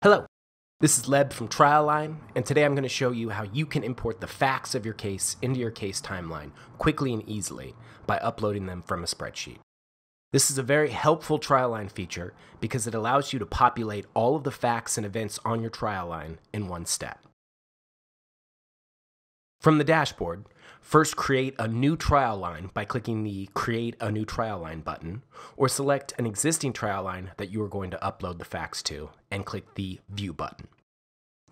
Hello, this is Leb from TrialLine, and today I'm going to show you how you can import the facts of your case into your case timeline quickly and easily by uploading them from a spreadsheet. This is a very helpful TrialLine feature because it allows you to populate all of the facts and events on your TrialLine in one step. From the dashboard, first create a new TrialLine by clicking the Create a New TrialLine button, or select an existing TrialLine that you are going to upload the facts to and click the View button.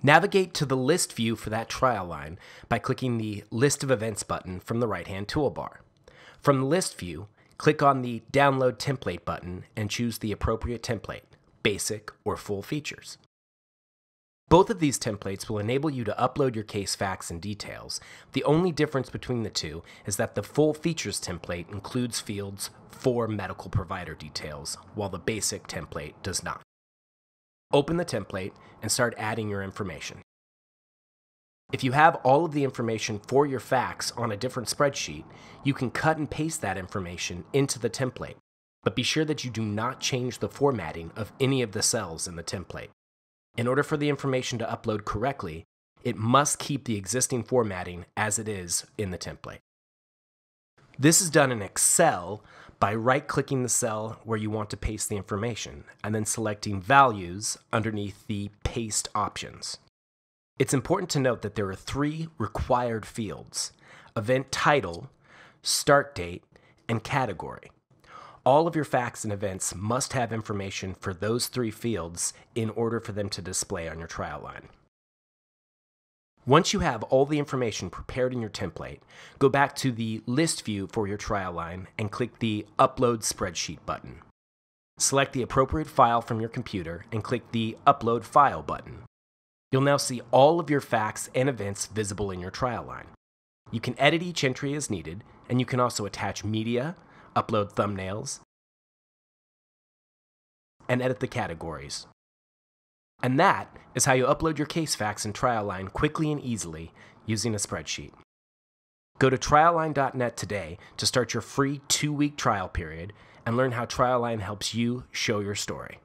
Navigate to the list view for that TrialLine by clicking the List of Events button from the right-hand toolbar. From the list view, click on the Download Template button and choose the appropriate template, Basic or Full Features. Both of these templates will enable you to upload your case facts and details. The only difference between the two is that the full features template includes fields for medical provider details, while the basic template does not. Open the template and start adding your information. If you have all of the information for your facts on a different spreadsheet, you can cut and paste that information into the template, but be sure that you do not change the formatting of any of the cells in the template. In order for the information to upload correctly, it must keep the existing formatting as it is in the template. This is done in Excel by right-clicking the cell where you want to paste the information and then selecting Values underneath the Paste options. It's important to note that there are three required fields, Event Title, Start Date, and Category. All of your facts and events must have information for those three fields in order for them to display on your TrialLine. Once you have all the information prepared in your template, go back to the List view for your TrialLine and click the Upload Spreadsheet button. Select the appropriate file from your computer and click the Upload File button. You'll now see all of your facts and events visible in your TrialLine. You can edit each entry as needed, and you can also attach media, upload thumbnails, and edit the categories. And that is how you upload your case facts in TrialLine quickly and easily using a spreadsheet. Go to trialline.net today to start your free two week trial period and learn how TrialLine helps you show your story.